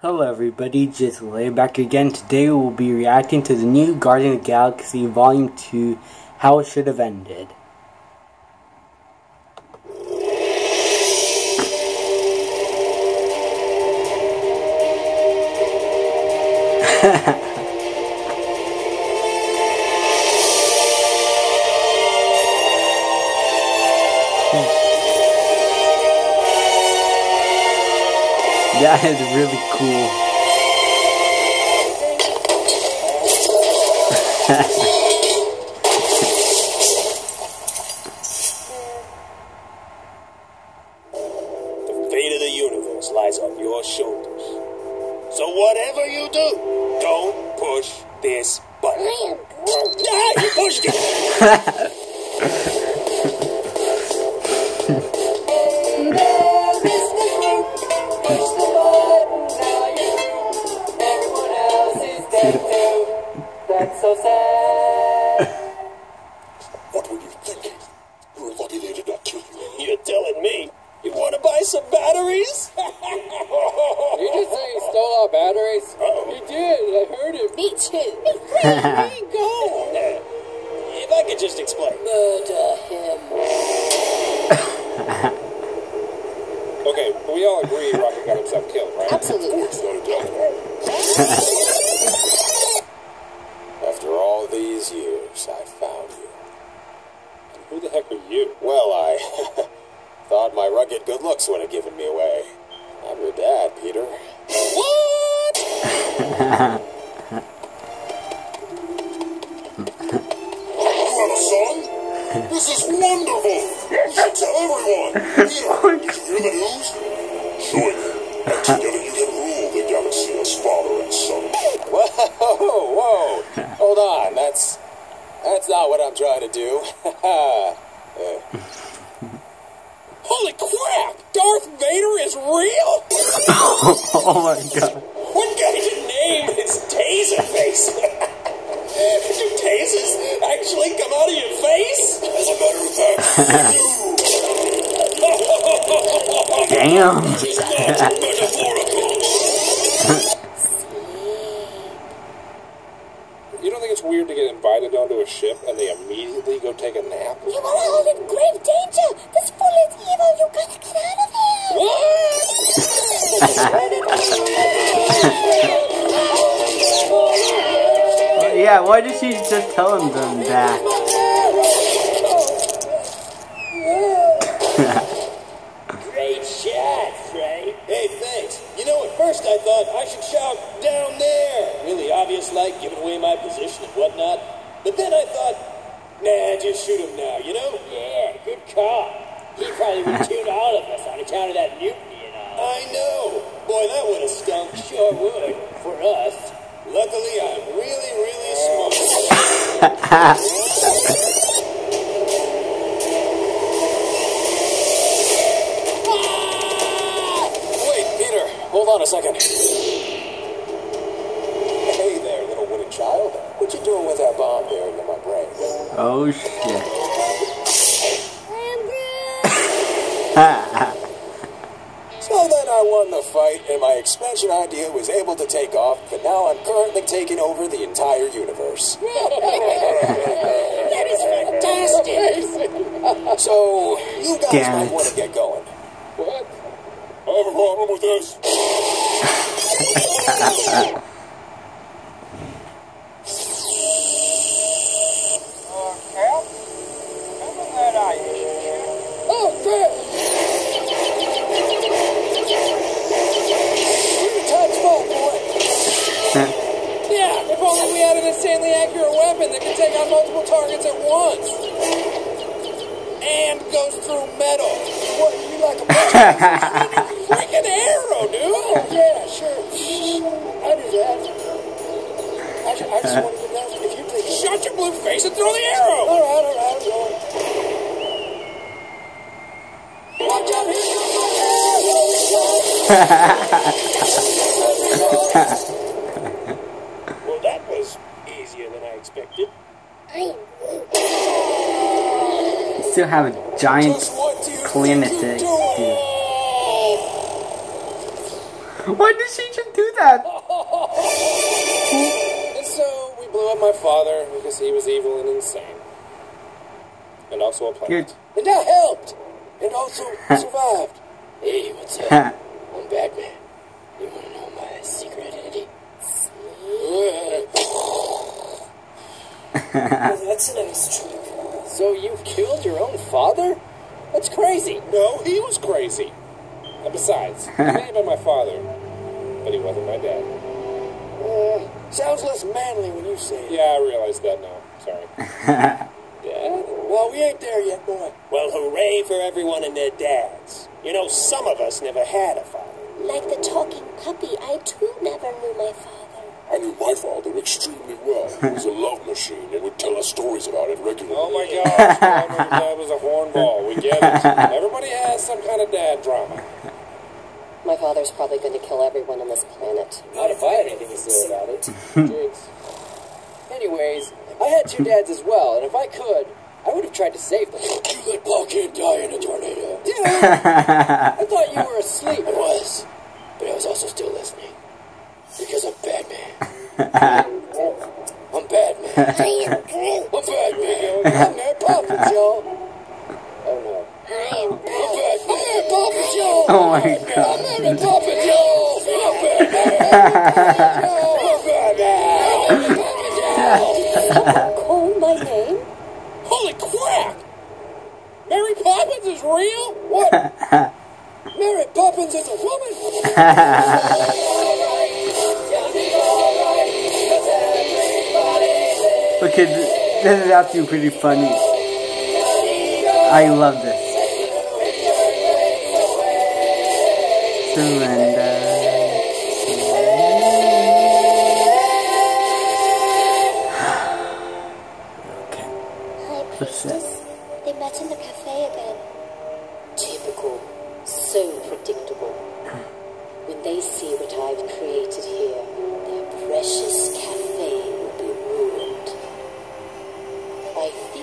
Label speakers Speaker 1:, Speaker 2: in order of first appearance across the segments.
Speaker 1: Hello everybody, just Lay back again. Today we'll be reacting to the new Guardian of the Galaxy Volume 2, How It Should Have Ended. That is really cool.
Speaker 2: The fate of the universe lies on your shoulders. So whatever you do, don't push this button. I am Ah, you pushed it!
Speaker 3: I
Speaker 2: just explain.
Speaker 4: Murder him.
Speaker 3: Okay, we all agree Rocket got himself killed, right?
Speaker 4: Absolutely.
Speaker 2: After all these years, I found you.
Speaker 3: And who the heck are you?
Speaker 2: Well, I thought my rugged good looks would have given me away. I'm your dad, Peter. What?
Speaker 5: This is wonderful. You should tell everyone. Peter, did you hear the news? Me, and together you can rule the galaxy as father and son.
Speaker 2: Whoa, whoa. Hold on. That's that's not what I'm trying to do. Uh, Holy crap! Darth Vader is real?
Speaker 1: oh my god. Damn.
Speaker 2: it's not metaphorical.
Speaker 3: You don't think it's weird to get invited onto a ship and they immediately go take a nap?
Speaker 4: You are all in grave danger. This fool is evil. You gotta get out of here.
Speaker 2: What?
Speaker 1: yeah, why did she just tell him them that?
Speaker 2: Great shot, Frank. Hey, thanks. You know, at first I thought I should shout down there. Really obvious, like giving away my position and whatnot. But then I thought, nah, just shoot him now, you know? Yeah, good call. He probably would tune all of us on account of that mutiny and all. I know. Boy, that would have stunk. Sure would. For us. Luckily, I'm really, really smart. a second. Hey there, little wooden child. What you doing with that bomb buried in my brain?
Speaker 1: Oh shit.
Speaker 2: So then I won the fight, and my expansion idea was able to take off, but now I'm currently taking over the entire universe.
Speaker 4: That is fantastic.
Speaker 2: So, you guys
Speaker 1: Damn
Speaker 2: might want to get going.
Speaker 3: What?
Speaker 5: I have a problem with this.
Speaker 3: Insanely accurate weapon that could take on multiple targets at once. And goes through metal.
Speaker 2: What, you like a
Speaker 3: Freaking arrow, dude!
Speaker 2: Oh, yeah, sure. I do that. I, ju- I just uh. want to get down. If you take it.
Speaker 3: Shut your blue face and throw the arrow!
Speaker 2: All right, all right, I'm going. Watch out, here
Speaker 3: Well, that was easier than I expected.
Speaker 1: I still have a giant
Speaker 2: Just what do you
Speaker 1: planet
Speaker 2: think
Speaker 1: to
Speaker 2: you're
Speaker 1: do.
Speaker 2: doing?
Speaker 1: Why did she just do that?
Speaker 3: And so we blew up my father because he was evil and insane. And also a plant.
Speaker 1: You're-
Speaker 2: And I helped. And also survived. Hey, what's up? I'm Batman. You wanna know my secret identity?
Speaker 6: That's an nice trick.
Speaker 3: So you killed your own father? That's crazy.
Speaker 2: No, he was crazy.
Speaker 3: And besides, he may have been my father, but he wasn't my dad.
Speaker 2: Uh, sounds less manly when you say it.
Speaker 3: Yeah, I realize that now. Sorry. Dad?
Speaker 2: Well, we ain't there yet, boy. Well, hooray for everyone and their dads. You know, some of us never had a father.
Speaker 4: Like the talking puppy, I too never knew my father.
Speaker 5: I knew my father extremely well. He was a love machine and would tell us stories about it regularly.
Speaker 3: Oh my gosh, Dad, your dad was a hornball. We get it. Everybody has some kind of dad drama.
Speaker 6: My father's probably going to kill everyone on this planet.
Speaker 3: Not if I had anything to say about it. Anyways, I had two dads as well, and if I could, I would have tried to save them.
Speaker 5: You let Pa Kent die in a tornado.
Speaker 3: Dad, I thought you were asleep.
Speaker 2: I was, but I was also still listening. Because I'm Batman. I'm Batman.
Speaker 4: I am Groot.
Speaker 2: I'm Batman. I'm Mary Poppins, y'all.
Speaker 3: Oh no.
Speaker 4: I am
Speaker 2: Batman. I'm Mary Poppins, y'all.
Speaker 1: Oh my god. I'm.
Speaker 2: Mary Poppins, y'all. I'm Batman. I'm Batman.
Speaker 6: Call my name?
Speaker 2: Holy crap! Mary Poppins is real? What? Mary Poppins is a woman?
Speaker 1: Okay, th- this is actually pretty funny. I love this. Surrender. okay.
Speaker 4: Hi,
Speaker 1: What's that?
Speaker 4: priestess. They met in the cafe again.
Speaker 6: Typical. So predictable. Hmm. When they see what I've created here, their precious cafe will be ruined. I think
Speaker 1: Adam
Speaker 6: I shall
Speaker 1: Warlock.
Speaker 6: call him Martha.
Speaker 1: Damn it, why?
Speaker 2: Watch out, here comes my arrow. It flies fast and kills everyone. Watch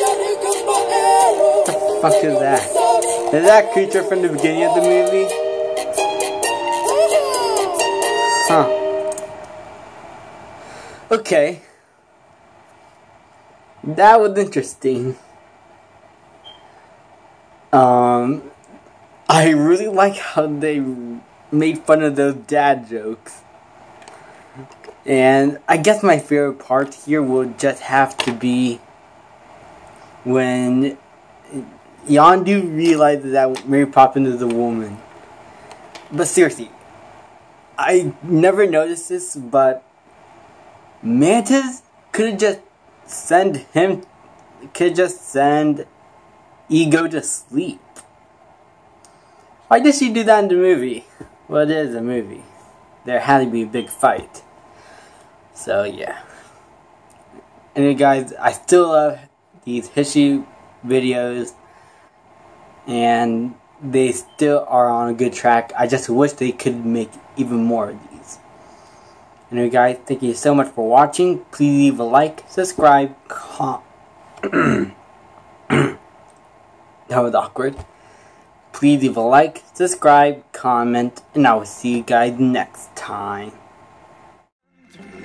Speaker 2: out, here comes my arrow.
Speaker 1: fuck is that? Is that creature from the beginning of the movie? Okay. That was interesting. Um, I really like how they made fun of those dad jokes. And I guess my favorite part here will just have to be when Yondu realizes that Mary Poppins is a woman. But seriously, I never noticed this, but Mantis could just send him, could just send Ego to sleep. Why did she do that in the movie? Well, it is a movie. There had to be a big fight. So yeah. Anyway, guys, I still love these history videos, and they still are on a good track. I just wish they could make even more of these. Anyway guys, thank you so much for watching. Please leave a like, subscribe, com That was awkward. Please leave a like, subscribe, comment, and I will see you guys next time.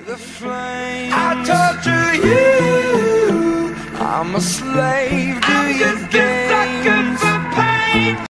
Speaker 7: I torture you. I'm a slave to your games.